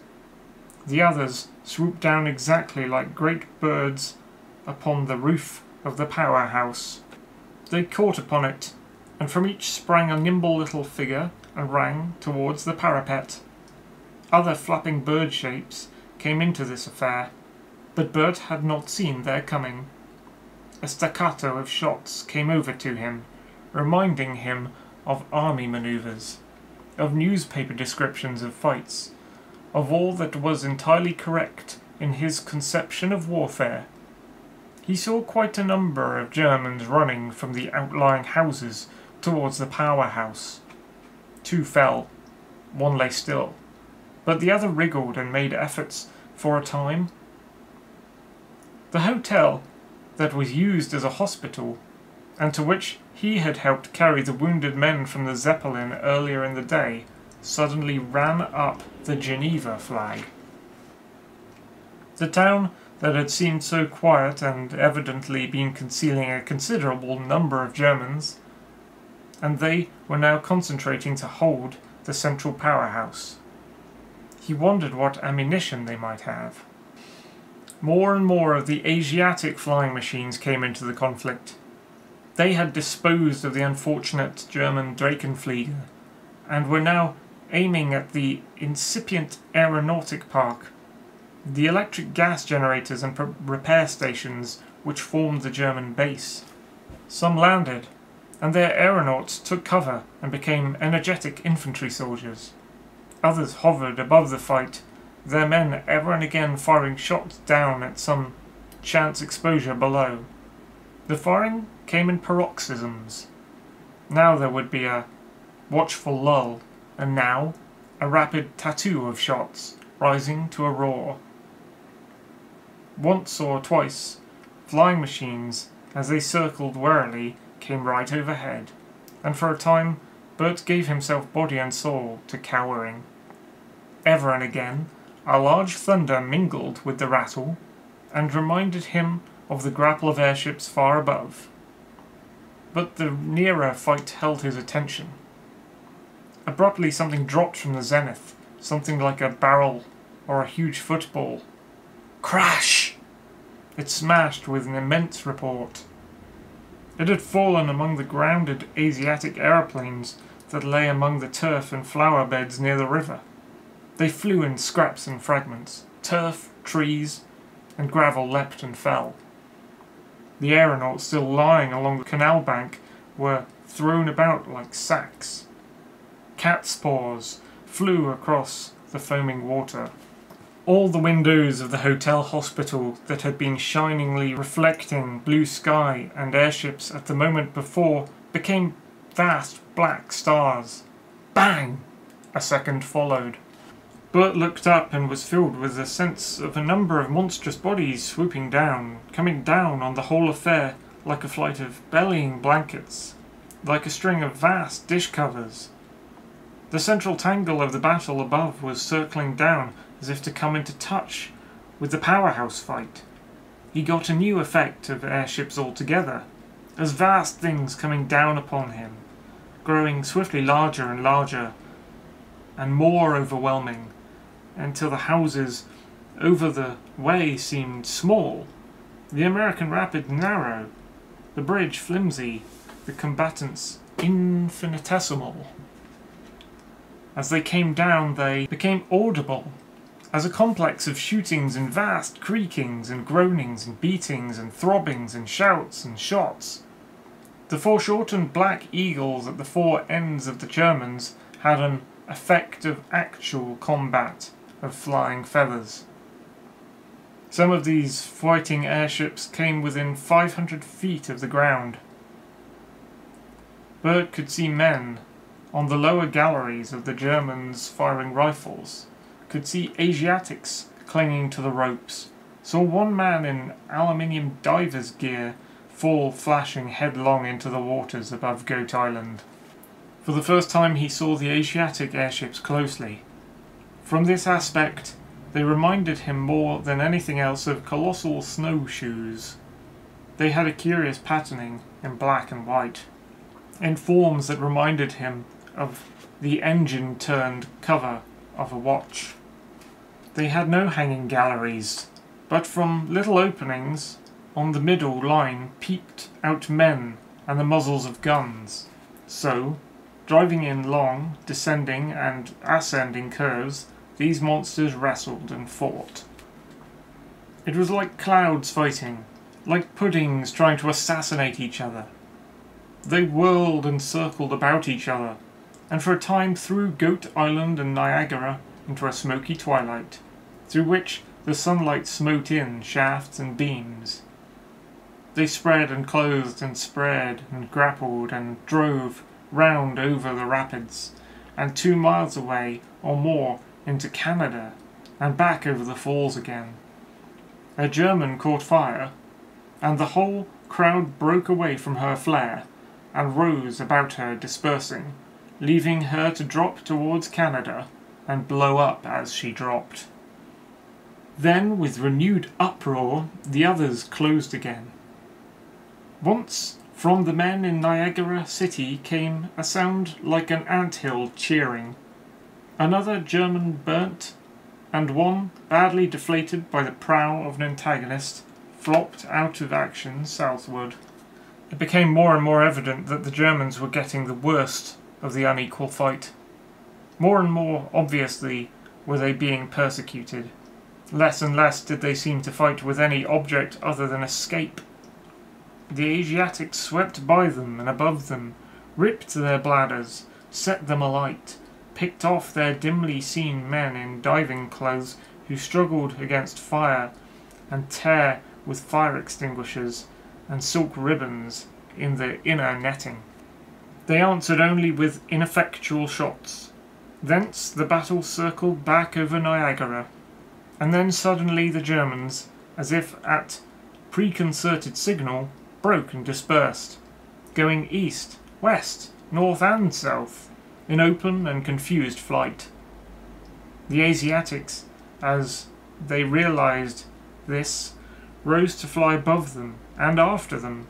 The others swooped down exactly like great birds upon the roof of the powerhouse. They caught upon it, and from each sprang a nimble little figure and ran towards the parapet. Other flapping bird shapes came into this affair, but Bert had not seen their coming. A staccato of shots came over to him, reminding him of army manoeuvres, of newspaper descriptions of fights, of all that was entirely correct in his conception of warfare. He saw quite a number of Germans running from the outlying houses towards the powerhouse. Two fell, one lay still, but the other wriggled and made efforts for a time. The hotel that was used as a hospital, and to which he had helped carry the wounded men from the Zeppelin earlier in the day, suddenly ran up the Geneva flag. The town that had seemed so quiet and evidently been concealing a considerable number of Germans, and they were now concentrating to hold the central powerhouse. He wondered what ammunition they might have. More and more of the Asiatic flying machines came into the conflict. They had disposed of the unfortunate German Drachenflieger and were now aiming at the incipient aeronautic park, the electric gas generators and repair stations which formed the German base. Some landed, and their aeronauts took cover and became energetic infantry soldiers. Others hovered above the fight their men ever and again firing shots down at some chance exposure below. The firing came in paroxysms. Now there would be a watchful lull, and now a rapid tattoo of shots, rising to a roar. Once or twice, flying machines, as they circled warily, came right overhead, and for a time Bert gave himself body and soul to cowering. Ever and again, a large thunder mingled with the rattle, and reminded him of the grapple of airships far above. But the nearer fight held his attention. Abruptly something dropped from the zenith, something like a barrel or a huge football. Crash! It smashed with an immense report. It had fallen among the grounded Asiatic aeroplanes that lay among the turf and flower beds near the river. They flew in scraps and fragments. Turf, trees, and gravel leapt and fell. The aeronauts still lying along the canal bank were thrown about like sacks. Cat's paws flew across the foaming water. All the windows of the hotel hospital that had been shiningly reflecting blue sky and airships at the moment before became vast black stars. Bang! A second followed. Bert looked up and was filled with a sense of a number of monstrous bodies swooping down, coming down on the whole affair like a flight of bellying blankets, like a string of vast dish covers. The central tangle of the battle above was circling down as if to come into touch with the powerhouse fight. He got a new effect of airships altogether, as vast things coming down upon him, growing swiftly larger and larger, and more overwhelming, until the houses over the way seemed small, the American rapid narrow, the bridge flimsy, the combatants infinitesimal. As they came down, they became audible as a complex of shootings and vast creakings and groanings and beatings and throbbings and shouts and shots. The foreshortened black eagles at the four ends of the Germans had an effect of actual combat of flying feathers. Some of these fighting airships came within 500 feet of the ground. Bert could see men on the lower galleries of the Germans firing rifles, could see Asiatics clinging to the ropes, saw one man in aluminium diver's gear fall flashing headlong into the waters above Goat Island. For the first time he saw the Asiatic airships closely. From this aspect, they reminded him more than anything else of colossal snowshoes. They had a curious patterning in black and white, in forms that reminded him of the engine turned cover of a watch. They had no hanging galleries, but from little openings on the middle line peeped out men and the muzzles of guns. So, driving in long, descending and ascending curves, these monsters wrestled and fought. It was like clouds fighting, like puddings trying to assassinate each other. They whirled and circled about each other, and for a time threw Goat Island and Niagara into a smoky twilight, through which the sunlight smote in shafts and beams. They spread and closed and spread and grappled and drove round over the rapids, and two miles away or more into Canada, and back over the falls again. A German caught fire, and the whole crowd broke away from her flare, and rose about her dispersing, leaving her to drop towards Canada and blow up as she dropped. Then, with renewed uproar, the others closed again. Once, from the men in Niagara City came a sound like an ant hill cheering, Another German burnt, and one, badly deflated by the prow of an antagonist, flopped out of action southward. It became more and more evident that the Germans were getting the worst of the unequal fight. More and more obviously were they being persecuted. Less and less did they seem to fight with any object other than escape. The Asiatics swept by them and above them, ripped their bladders, set them alight, picked off their dimly seen men in diving clothes who struggled against fire and tear with fire extinguishers and silk ribbons in the inner netting. They answered only with ineffectual shots. Thence the battle circled back over Niagara, and then suddenly the Germans, as if at preconcerted signal, broke and dispersed, going east, west, north, and south in open and confused flight. The Asiatics, as they realized this, rose to fly above them and after them.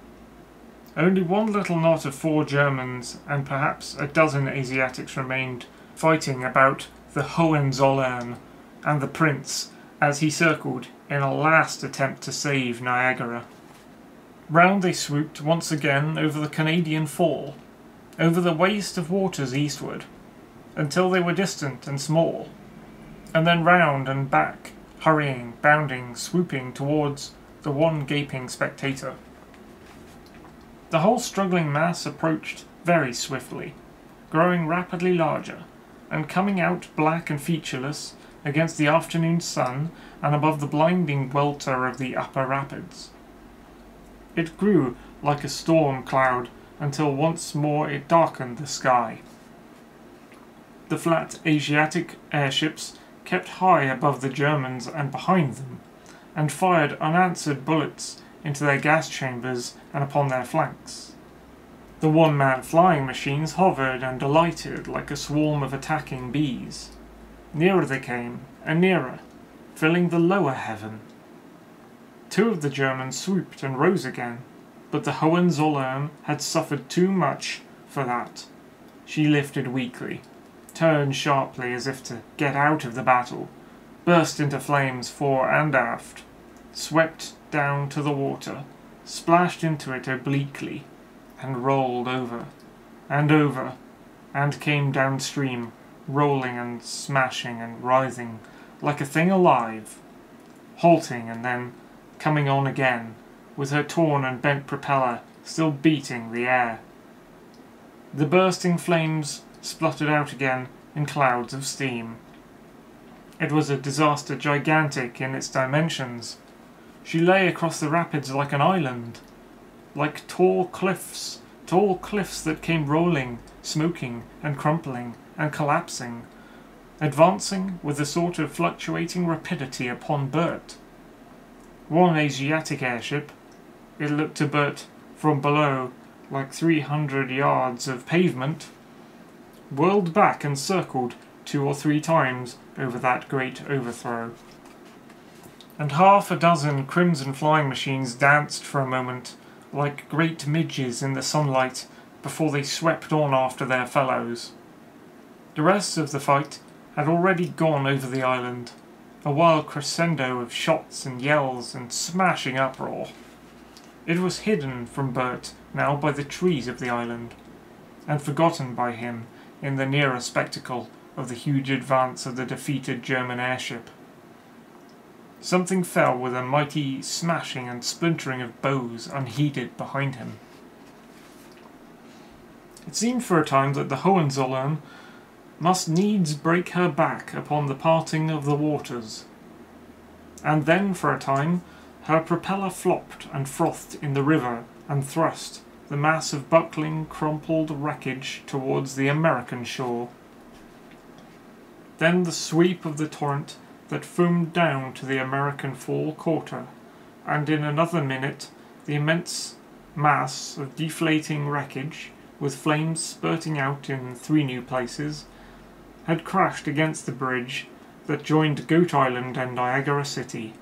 Only one little knot of four Germans and perhaps a dozen Asiatics remained fighting about the Hohenzollern and the Prince as he circled in a last attempt to save Niagara. Round they swooped once again over the Canadian Fall, over the waste of waters eastward, until they were distant and small, and then round and back, hurrying, bounding, swooping towards the one gaping spectator. The whole struggling mass approached very swiftly, growing rapidly larger, and coming out black and featureless against the afternoon sun and above the blinding welter of the upper rapids. It grew like a storm cloud until once more it darkened the sky. The flat Asiatic airships kept high above the Germans and behind them, and fired unanswered bullets into their gas chambers and upon their flanks. The one-man flying machines hovered and alighted like a swarm of attacking bees. Nearer they came, and nearer, filling the lower heaven. Two of the Germans swooped and rose again, but the Hohenzollern had suffered too much for that. She lifted weakly, turned sharply as if to get out of the battle, burst into flames fore and aft, swept down to the water, splashed into it obliquely, and rolled over, and over, and came downstream, rolling and smashing and writhing like a thing alive, halting and then coming on again, with her torn and bent propeller still beating the air. The bursting flames spluttered out again in clouds of steam. It was a disaster gigantic in its dimensions. She lay across the rapids like an island, like tall cliffs, tall cliffs that came rolling, smoking, and crumpling, and collapsing, advancing with a sort of fluctuating rapidity upon Bert. One Asiatic airship, it looked to Bert from below like three hundred yards of pavement, whirled back and circled two or three times over that great overthrow. And half a dozen crimson flying machines danced for a moment, like great midges in the sunlight, before they swept on after their fellows. The rest of the fight had already gone over the island, a wild crescendo of shots and yells and smashing uproar. It was hidden from Bert now by the trees of the island, and forgotten by him in the nearer spectacle of the huge advance of the defeated German airship. Something fell with a mighty smashing and splintering of boughs unheeded behind him. It seemed for a time that the Hohenzollern must needs break her back upon the parting of the waters. And then for a time her propeller flopped and frothed in the river and thrust the mass of buckling, crumpled wreckage towards the American shore. Then the sweep of the torrent that foamed down to the American fall quarter, and in another minute the immense mass of deflating wreckage, with flames spurting out in three new places, had crashed against the bridge that joined Goat Island and Niagara City,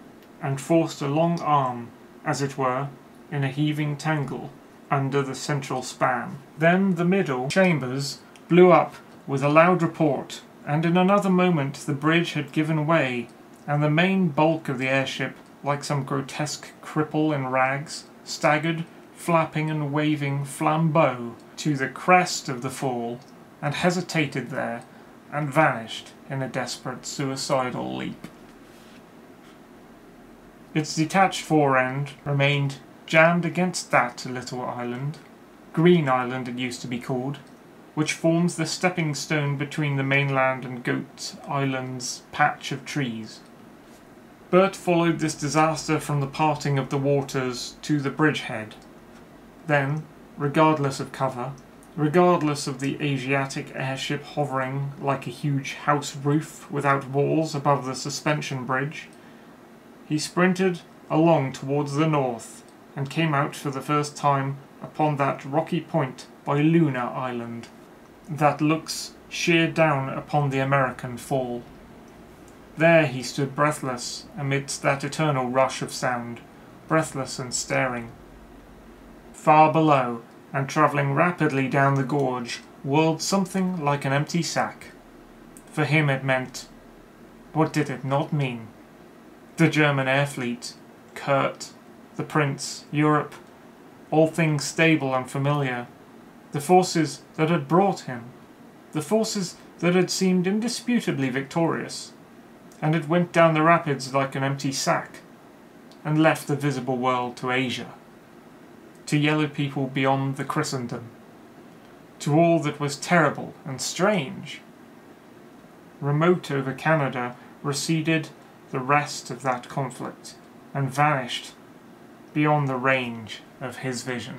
and forced a long arm, as it were, in a heaving tangle under the central span. Then the middle chambers blew up with a loud report, and in another moment the bridge had given way, and the main bulk of the airship, like some grotesque cripple in rags, staggered, flapping and waving flambeau to the crest of the fall, and hesitated there, and vanished in a desperate suicidal leap. Its detached fore end remained jammed against that little island, Green Island it used to be called, which forms the stepping stone between the mainland and Goat Island's patch of trees. Bert followed this disaster from the parting of the waters to the bridgehead. Then, regardless of cover, regardless of the Asiatic airship hovering like a huge house roof without walls above the suspension bridge, he sprinted along towards the north and came out for the first time upon that rocky point by Luna Island that looks sheer down upon the American fall. There he stood breathless amidst that eternal rush of sound, breathless and staring. Far below, and travelling rapidly down the gorge, whirled something like an empty sack. For him it meant... What did it not mean? The German air fleet, Kurt, the Prince, Europe, all things stable and familiar, the forces that had brought him, the forces that had seemed indisputably victorious, and it went down the rapids like an empty sack, and left the visible world to Asia, to yellow people beyond the Christendom, to all that was terrible and strange. Remote over Canada receded the rest of that conflict, and vanished beyond the range of his vision.